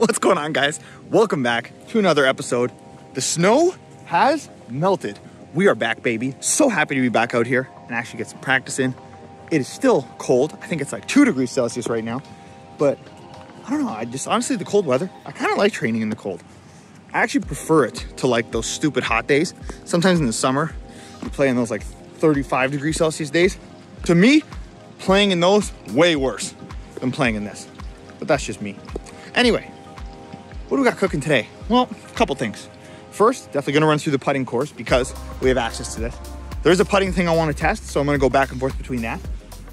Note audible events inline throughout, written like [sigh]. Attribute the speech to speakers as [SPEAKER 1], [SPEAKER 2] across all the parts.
[SPEAKER 1] What's going on, guys? Welcome back to another episode. The snow has melted. We are back, baby. So happy to be back out here and actually get some practice in. It is still cold. I think it's like two degrees Celsius right now, but I don't know. I just honestly, the cold weather, I kind of like training in the cold. I actually prefer it to like those stupid hot days. Sometimes in the summer, you play in those like 35 degrees Celsius days. To me, playing in those, way worse than playing in this. But that's just me. Anyway, what do we got cooking today? Well, a couple things. First, definitely gonna run through the putting course because we have access to this. There's a putting thing I wanna test, so I'm gonna go back and forth between that.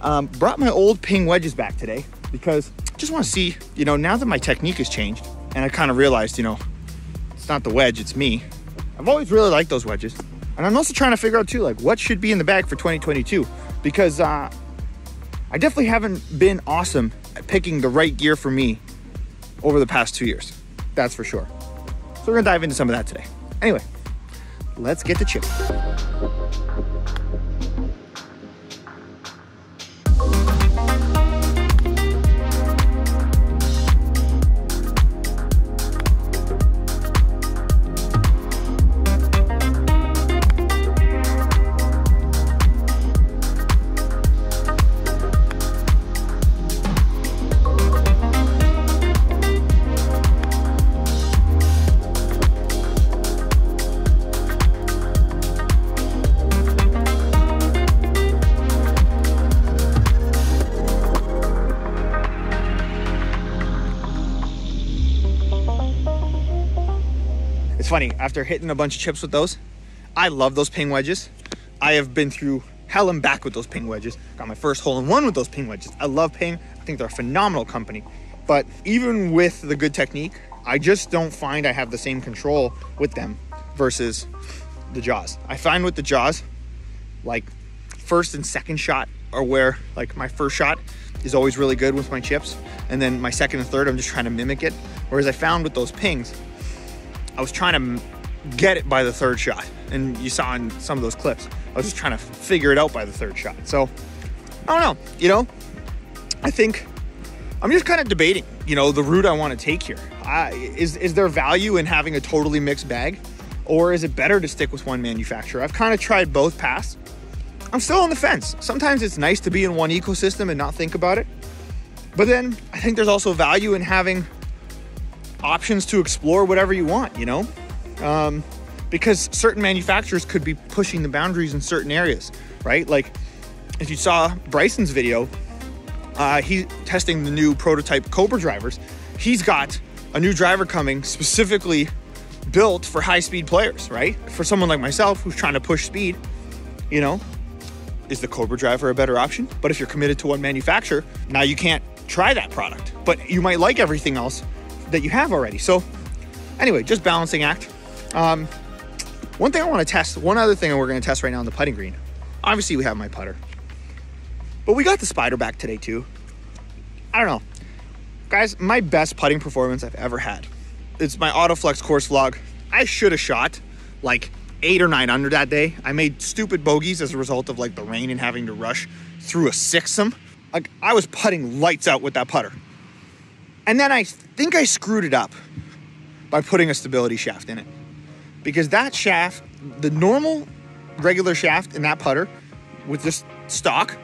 [SPEAKER 1] Um, brought my old ping wedges back today because just wanna see, you know, now that my technique has changed and I kind of realized, you know, it's not the wedge, it's me. I've always really liked those wedges. And I'm also trying to figure out too, like what should be in the bag for 2022 because uh, I definitely haven't been awesome at picking the right gear for me over the past two years. That's for sure. So we're gonna dive into some of that today. Anyway, let's get to chip. It's funny, after hitting a bunch of chips with those, I love those ping wedges. I have been through hell and back with those ping wedges. Got my first hole in one with those ping wedges. I love ping. I think they're a phenomenal company. But even with the good technique, I just don't find I have the same control with them versus the jaws. I find with the jaws, like first and second shot are where like my first shot is always really good with my chips. And then my second and third, I'm just trying to mimic it. Whereas I found with those pings, I was trying to get it by the third shot. And you saw in some of those clips, I was just trying to figure it out by the third shot. So I don't know, you know, I think I'm just kind of debating, you know, the route I want to take here. Uh, is, is there value in having a totally mixed bag? Or is it better to stick with one manufacturer? I've kind of tried both paths. I'm still on the fence. Sometimes it's nice to be in one ecosystem and not think about it. But then I think there's also value in having options to explore whatever you want, you know? Um, because certain manufacturers could be pushing the boundaries in certain areas, right? Like if you saw Bryson's video, uh, he testing the new prototype Cobra drivers. He's got a new driver coming specifically built for high speed players, right? For someone like myself who's trying to push speed, you know, is the Cobra driver a better option? But if you're committed to one manufacturer, now you can't try that product, but you might like everything else that you have already. So, anyway, just balancing act. Um, one thing I want to test, one other thing we're going to test right now on the putting green. Obviously, we have my putter, but we got the spider back today too. I don't know, guys. My best putting performance I've ever had. It's my Autoflex course vlog. I should have shot like eight or nine under that day. I made stupid bogeys as a result of like the rain and having to rush through a sixsome. Like I was putting lights out with that putter. And then I think I screwed it up by putting a stability shaft in it. Because that shaft, the normal regular shaft in that putter with this stock,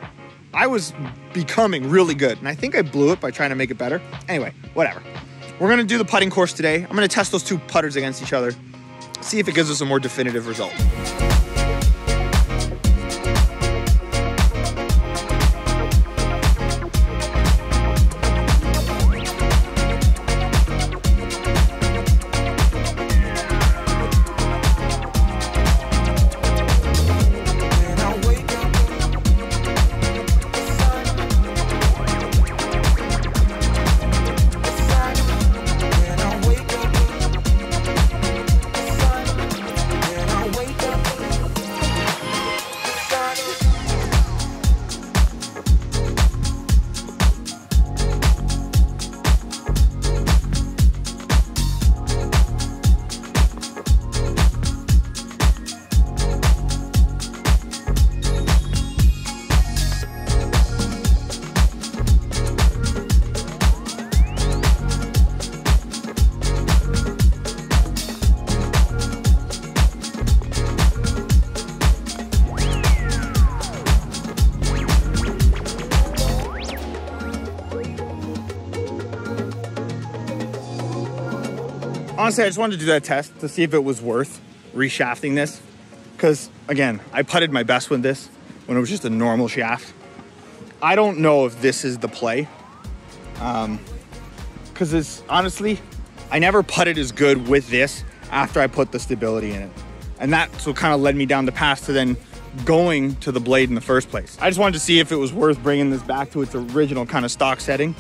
[SPEAKER 1] I was becoming really good. And I think I blew it by trying to make it better. Anyway, whatever. We're gonna do the putting course today. I'm gonna test those two putters against each other, see if it gives us a more definitive result. Honestly, I just wanted to do that test to see if it was worth reshafting this. Because again, I putted my best with this when it was just a normal shaft. I don't know if this is the play. Um, because it's honestly, I never putted as good with this after I put the stability in it. And that's what kind of led me down the path to then going to the blade in the first place. I just wanted to see if it was worth bringing this back to its original kind of stock setting.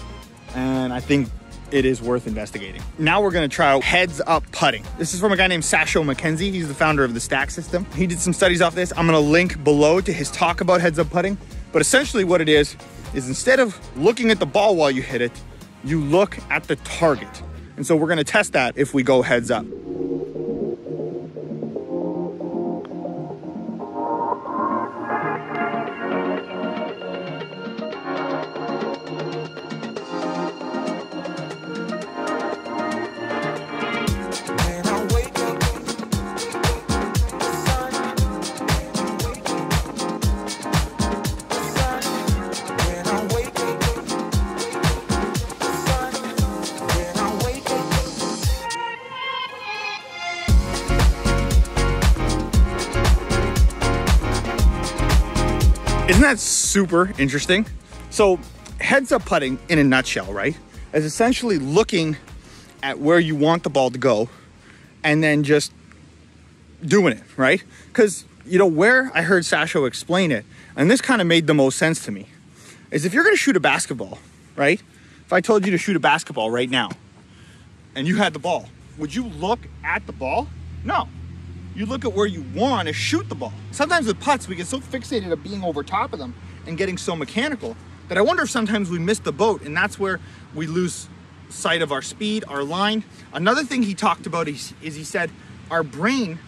[SPEAKER 1] And I think it is worth investigating. Now we're gonna try out heads up putting. This is from a guy named Sasho Mackenzie. He's the founder of the Stack System. He did some studies off this. I'm gonna link below to his talk about heads up putting. But essentially what it is, is instead of looking at the ball while you hit it, you look at the target. And so we're gonna test that if we go heads up. Isn't that super interesting? So, heads up putting in a nutshell, right, is essentially looking at where you want the ball to go and then just doing it, right? Because, you know, where I heard Sasho explain it, and this kind of made the most sense to me, is if you're gonna shoot a basketball, right? If I told you to shoot a basketball right now and you had the ball, would you look at the ball? No you look at where you want to shoot the ball. Sometimes with putts, we get so fixated at being over top of them and getting so mechanical that I wonder if sometimes we miss the boat and that's where we lose sight of our speed, our line. Another thing he talked about is, is he said our brain,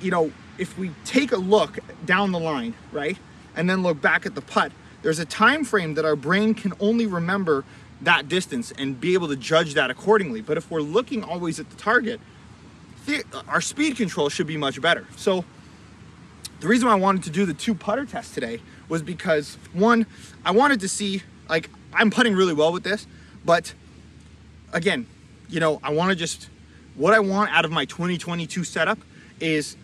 [SPEAKER 1] you know, if we take a look down the line, right, and then look back at the putt, there's a time frame that our brain can only remember that distance and be able to judge that accordingly. But if we're looking always at the target, our speed control should be much better. So the reason why I wanted to do the two putter test today was because one, I wanted to see, like, I'm putting really well with this, but again, you know, I want to just, what I want out of my 2022 setup is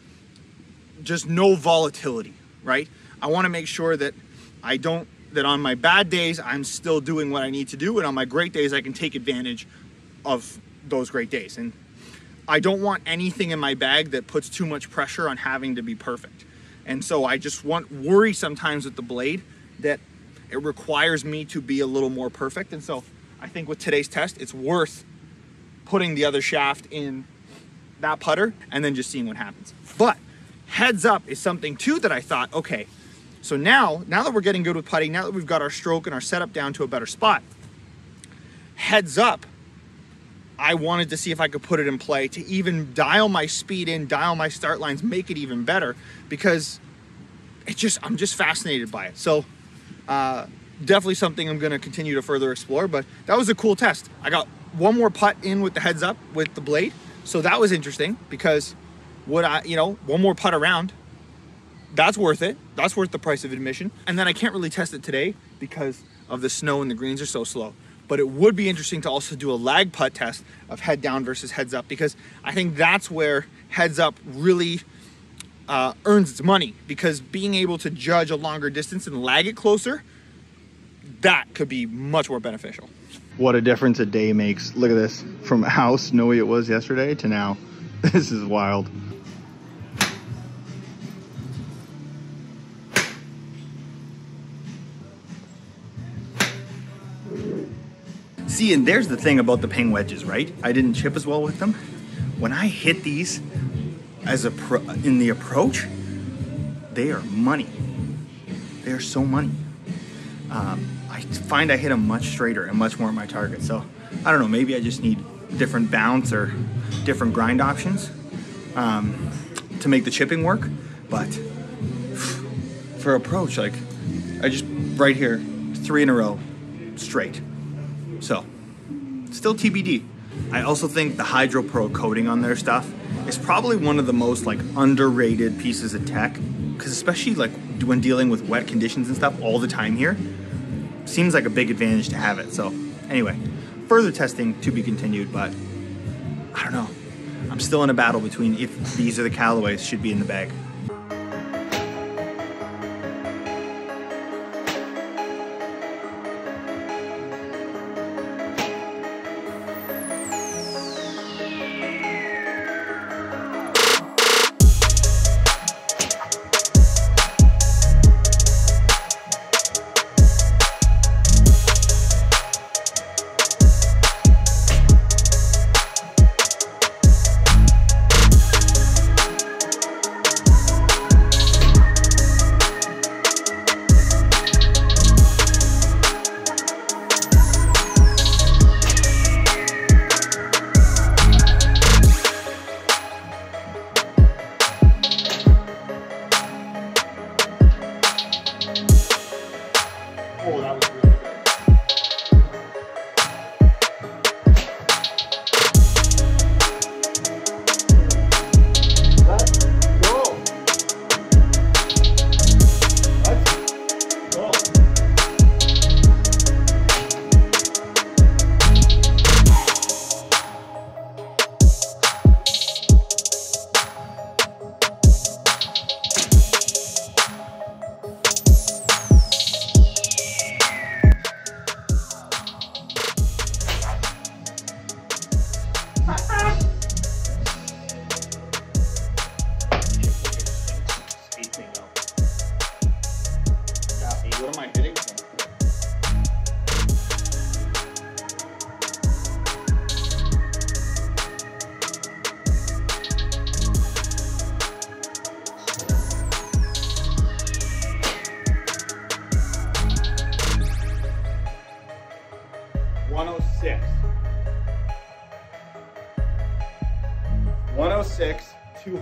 [SPEAKER 1] just no volatility, right? I want to make sure that I don't, that on my bad days, I'm still doing what I need to do, and on my great days, I can take advantage of those great days. And I don't want anything in my bag that puts too much pressure on having to be perfect. And so I just want worry sometimes with the blade that it requires me to be a little more perfect. And so I think with today's test, it's worth putting the other shaft in that putter and then just seeing what happens. But heads up is something too that I thought, okay, so now, now that we're getting good with putting, now that we've got our stroke and our setup down to a better spot, heads up I wanted to see if I could put it in play to even dial my speed in, dial my start lines, make it even better because it just I'm just fascinated by it. So uh, definitely something I'm going to continue to further explore. But that was a cool test. I got one more putt in with the heads up with the blade, so that was interesting because would I, you know, one more putt around. That's worth it. That's worth the price of admission. And then I can't really test it today because of the snow and the greens are so slow but it would be interesting to also do a lag putt test of head down versus heads up because I think that's where heads up really uh, earns its money because being able to judge a longer distance and lag it closer, that could be much more beneficial. What a difference a day makes. Look at this. From how snowy it was yesterday to now. [laughs] This is wild. See, and there's the thing about the ping wedges, right? I didn't chip as well with them. When I hit these as a pro, in the approach, they are money. They are so money. Um, I find I hit them much straighter and much more at my target. So I don't know, maybe I just need different bounce or different grind options um, to make the chipping work. But for approach, like I just right here, three in a row, straight. So still TBD. I also think the Hydropearl coating on their stuff is probably one of the most like underrated pieces of tech because especially like when dealing with wet conditions and stuff all the time here, seems like a big advantage to have it. So anyway, further testing to be continued, but I don't know. I'm still in a battle between if these are the Callaways should be in the bag.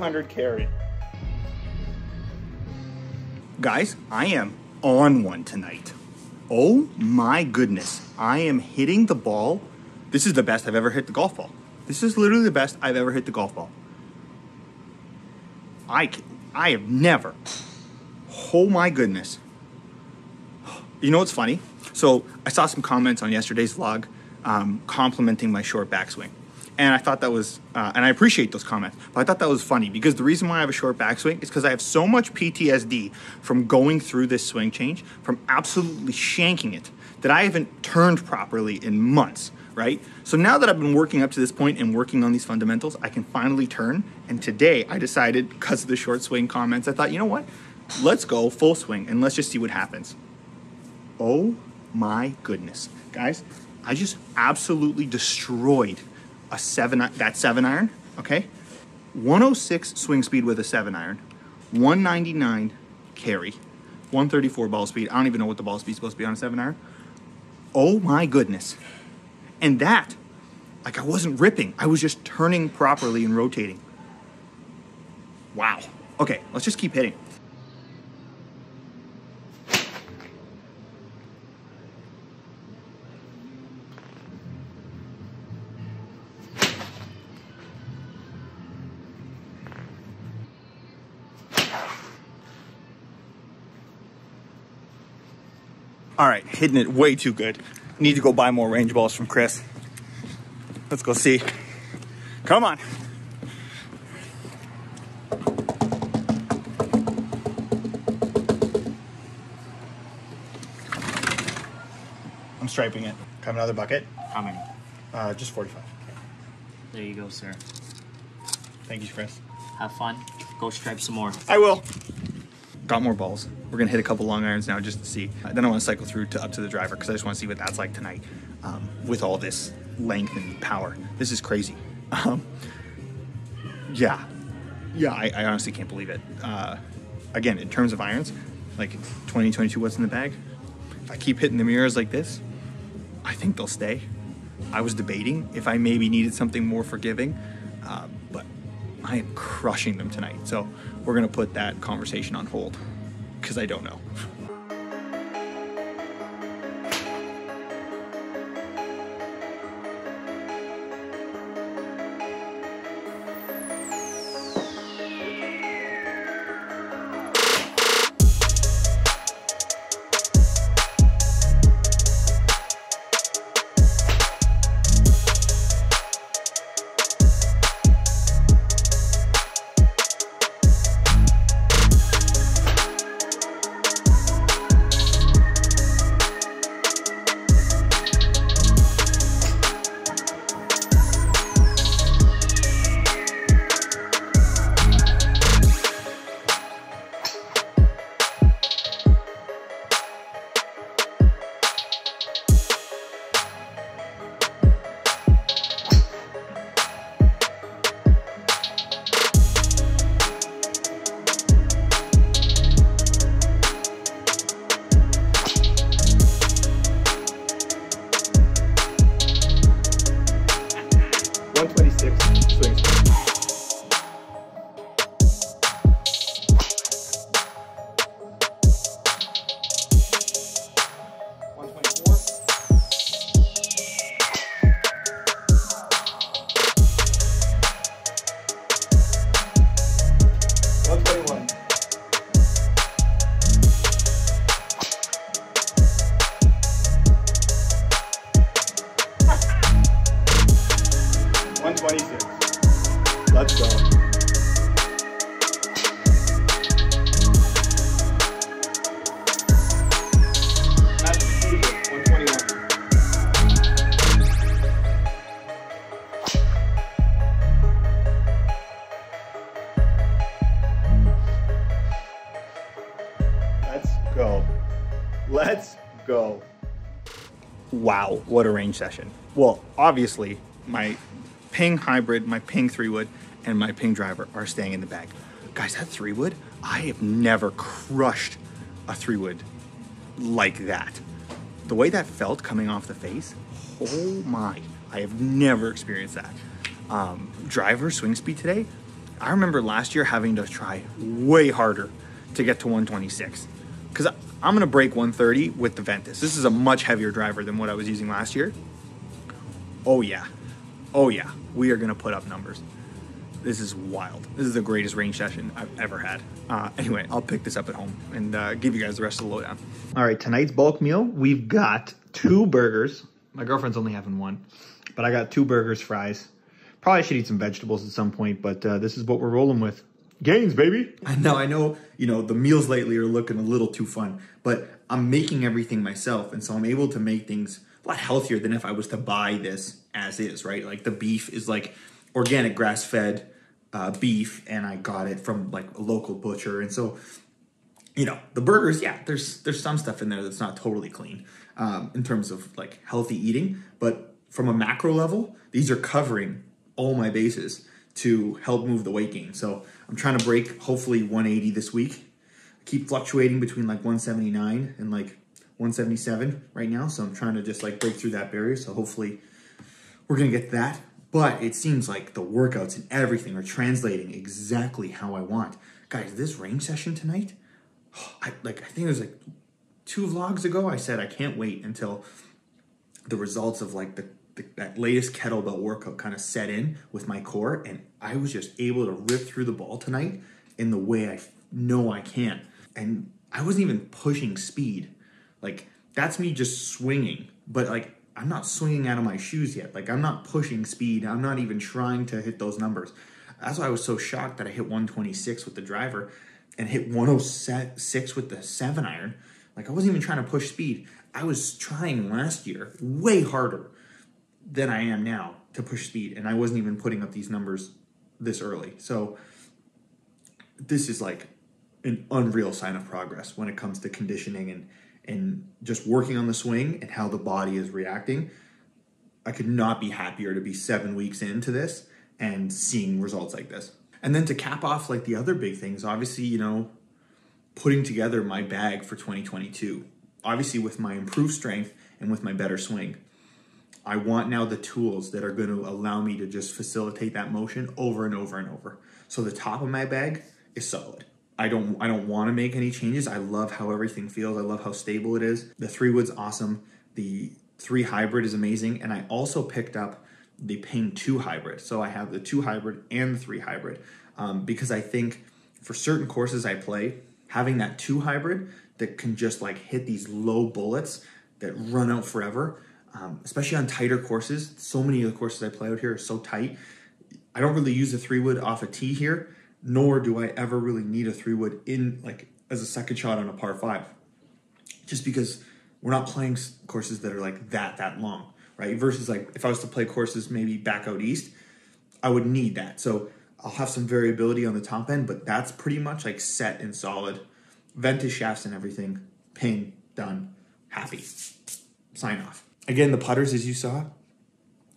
[SPEAKER 1] 200 carry. Guys, I am on one tonight. Oh my goodness. I am hitting the ball. This is the best I've ever hit the golf ball. This is literally the best I've ever hit the golf ball. I I have never. Oh my goodness. You know what's funny? So I saw some comments on yesterday's vlog um, complimenting my short backswing. And I thought that was, uh, and I appreciate those comments, but I thought that was funny because the reason why I have a short backswing is because I have so much PTSD from going through this swing change, from absolutely shanking it, that I haven't turned properly in months, right? So now that I've been working up to this point and working on these fundamentals, I can finally turn. And today I decided, because of the short swing comments, I thought, you know what? Let's go full swing and let's just see what happens. Oh my goodness, guys! I just absolutely destroyed a seven that seven iron. Okay, 106 swing speed with a seven iron, 199 carry, 134 ball speed. I don't even know what the ball speed is supposed to be on a seven iron. Oh my goodness! And that, like I wasn't ripping. I was just turning properly and rotating. Wow. Okay, let's just keep hitting. All right, hitting it way too good. Need to go buy more range balls from Chris. Let's go see. Come on. I'm striping it. Come another bucket.
[SPEAKER 2] How many?
[SPEAKER 1] Uh, just 45.
[SPEAKER 2] There you go, sir.
[SPEAKER 1] Thank you, Chris.
[SPEAKER 2] Have fun. Go stripe some more.
[SPEAKER 1] I will. Got more balls. We're gonna hit a couple long irons now just to see. Uh, then I want to cycle through to up to the driver because I just want to see what that's like tonight um, with all this length and power. This is crazy. [laughs] Um, yeah, yeah. I, I honestly can't believe it. Uh, again, in terms of irons, like 2022, what's in the bag? If I keep hitting the Miuras like this, I think they'll stay. I was debating if I maybe needed something more forgiving, uh, but I am crushing them tonight. So we're gonna put that conversation on hold because I don't know. thing. Let's go. Wow, what a range session. Well, obviously, my Ping hybrid, my Ping three wood, and my Ping driver are staying in the bag. Guys, that three wood, I have never crushed a three wood like that. The way that felt coming off the face, oh my, I have never experienced that. Um, driver swing speed today, I remember last year having to try way harder to get to 126 because I'm gonna break 130 with the Ventus. This is a much heavier driver than what I was using last year. Oh yeah, oh yeah, we are gonna put up numbers. This is wild. This is the greatest range session I've ever had. Uh, anyway, I'll pick this up at home and uh, give you guys the rest of the lowdown. All right, tonight's bulk meal, we've got two burgers. My girlfriend's only having one, but I got two burgers, fries. Probably should eat some vegetables at some point, but uh, this is what we're rolling with. Gains, baby. Now I know, you know, the meals lately are looking a little too fun, but I'm making everything myself, and so I'm able to make things a lot healthier than if I was to buy this as is, right? Like the beef is like organic grass-fed uh, beef, and I got it from like a local butcher, and so you know the burgers yeah there's there's some stuff in there that's not totally clean um, in terms of like healthy eating but from a macro level these are covering all my bases to help move the weight gain so i'm trying to break hopefully 180 this week I keep fluctuating between like 179 and like 177 right now so i'm trying to just like break through that barrier so hopefully we're gonna get that but it seems like the workouts and everything are translating exactly how i want guys this range session tonight [sighs] I like I think it was like two vlogs ago. I said I can't wait until the results of like the, the that latest kettlebell workout kind of set in with my core, and I was just able to rip through the ball tonight in the way I know I can, and I wasn't even pushing speed. Like that's me just swinging, but like I'm not swinging out of my shoes yet. Like I'm not pushing speed. I'm not even trying to hit those numbers. That's why I was so shocked that I hit 126 with the driver and hit 106 with the seven iron. Like I wasn't even trying to push speed. I was trying last year way harder than I am now to push speed, and I wasn't even putting up these numbers this early. So this is like an unreal sign of progress when it comes to conditioning and and just working on the swing and how the body is reacting. I could not be happier to be seven weeks into this and seeing results like this. And then to cap off like the other big things, obviously, you know, putting together my bag for 2022. Obviously, with my improved strength and with my better swing, I want now the tools that are going to allow me to just facilitate that motion over and over and over. So the top of my bag is solid. I don't I don't want to make any changes. I love how everything feels. I love how stable it is. The three wood's awesome. The three hybrid is amazing, and I also picked up the Ping 2 hybrid. So I have the 2 hybrid and the 3 hybrid um, because I think for certain courses I play, having that 2 hybrid that can just like hit these low bullets that run out forever, um, especially on tighter courses. So many of the courses I play out here are so tight. I don't really use a 3 wood off a tee here, nor do I ever really need a 3 wood in like as a second shot on a par 5. Just because we're not playing courses that are like that that long right? Versus like if I was to play courses maybe back out east, I would need that. So I'll have some variability on the top end, but that's pretty much like set and solid. Ventus shafts and everything, ping, done, happy. Sign off. Again, the putters, as you saw,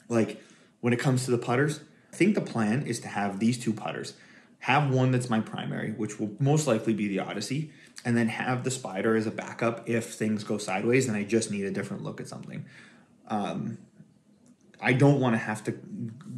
[SPEAKER 1] like when it comes to the putters, I think the plan is to have these two putters. Have one that's my primary, which will most likely be the Odyssey, and then have the Spider as a backup if things go sideways and I just need a different look at something. Um, I don't want to have to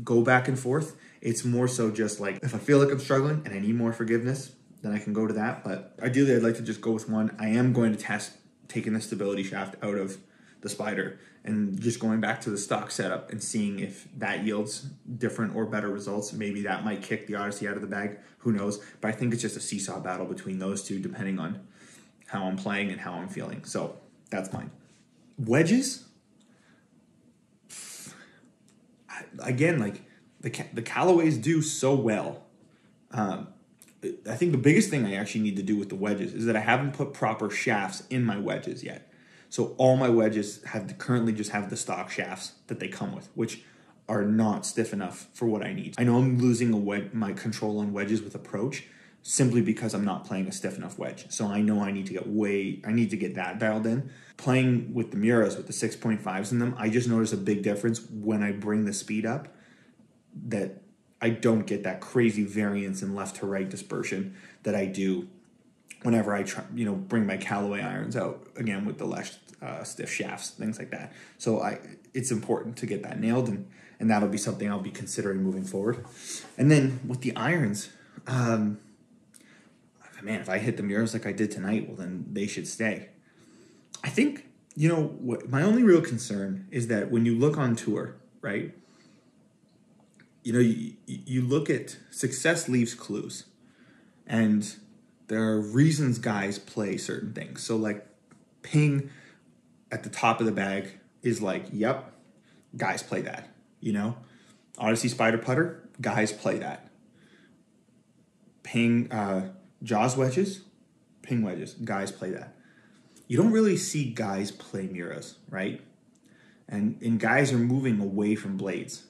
[SPEAKER 1] go back and forth. It's more so just like if I feel like I'm struggling and I need more forgiveness, then I can go to that. But ideally, I'd like to just go with one. I am going to test taking the stability shaft out of the spider and just going back to the stock setup and seeing if that yields different or better results. Maybe that might kick the Odyssey out of the bag. Who knows? But I think it's just a seesaw battle between those two, depending on how I'm playing and how I'm feeling. So that's mine. Wedges, again, like the the Callaways do so well. Um, I think the biggest thing I actually need to do with the wedges is that I haven't put proper shafts in my wedges yet. So all my wedges have currently just have the stock shafts that they come with, which are not stiff enough for what I need. I know I'm losing my control on wedges with approach simply because I'm not playing a stiff enough wedge. So I know I need to get way I need to get that dialed in. Playing with the Miuras with the 6.5s in them, I just notice a big difference when I bring the speed up that I don't get that crazy variance in left to right dispersion that I do whenever I try, you know, bring my Callaway irons out again with the less uh, stiff shafts, things like that. So I, it's important to get that nailed, and and that'll be something I'll be considering moving forward. And then with the irons, um, man, if I hit the Miuras like I did tonight, well then they should stay. I think you know what my only real concern is that when you look on tour, right? You know, you, you look at success leaves clues, and there are reasons guys play certain things. So like ping at the top of the bag is like, yep, guys play that. You know, Odyssey Spider Putter, guys play that. Ping uh, Jaws wedges, ping wedges, guys play that. You don't really see guys play Miuras, right? And and guys are moving away from blades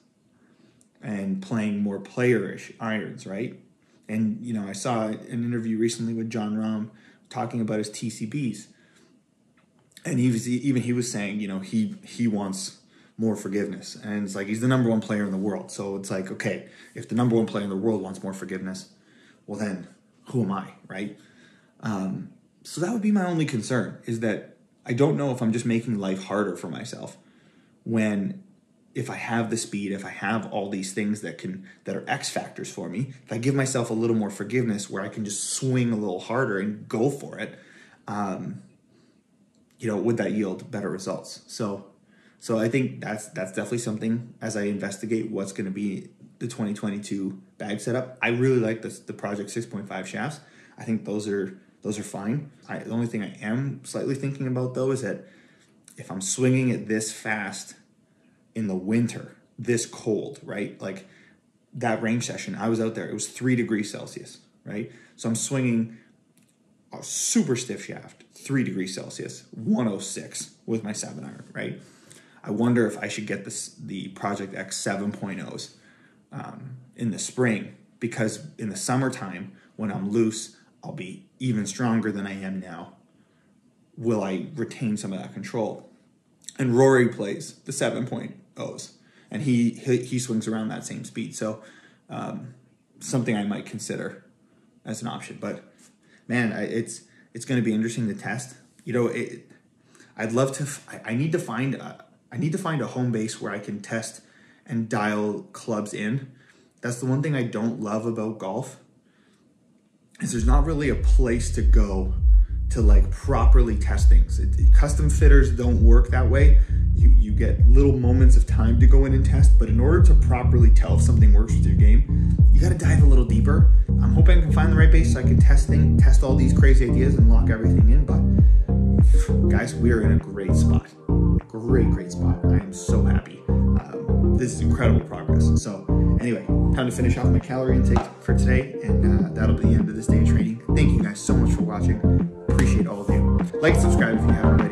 [SPEAKER 1] and playing more playerish irons, right? And you know, I saw an interview recently with Jon Rahm talking about his TCBs, and he was even he was saying, you know, he he wants more forgiveness, and it's like he's the number one player in the world. So it's like, okay, if the number one player in the world wants more forgiveness, well then, who am I, right? Um, so that would be my only concern is that I don't know if I'm just making life harder for myself when if I have the speed, if I have all these things that can that are X factors for me, if I give myself a little more forgiveness where I can just swing a little harder and go for it, um, you know, would that yield better results? So, so I think that's that's definitely something as I investigate what's going to be the 2022 bag setup. I really like the the Project 6.5 shafts. I think those are those are fine. I, the only thing I am slightly thinking about though is that if I'm swinging it this fast in the winter, this cold, right? Like that range session, I was out there, it was three degrees Celsius, right? So I'm swinging a super stiff shaft, three degrees Celsius, 106 with my seven iron, right? I wonder if I should get this the Project X 7.0s um, in the spring because in the summertime when I'm loose, I'll be even stronger than I am now. Will I retain some of that control? And Rory plays the 7.0s, and he he, he swings around that same speed. So um, something I might consider as an option. But man, it's it's going to be interesting to test. You know, it, I'd love to. I, I need to find a, I need to find a home base where I can test and dial clubs in. That's the one thing I don't love about golf is there's not really a place to go to like properly test things. It, custom fitters don't work that way. You you get little moments of time to go in and test, but in order to properly tell if something works with your game, you got to dive a little deeper. I'm hoping I can find the right base so I can test thing, test all these crazy ideas and lock everything in. But guys, we are in a great spot. Great, great spot. I am so happy. Um, this is incredible progress. So anyway, time to finish off my calorie intake for today, and uh, that'll be the end of this day of training. Thank you guys so much for watching. Appreciate all of you. Like subscribe if you haven't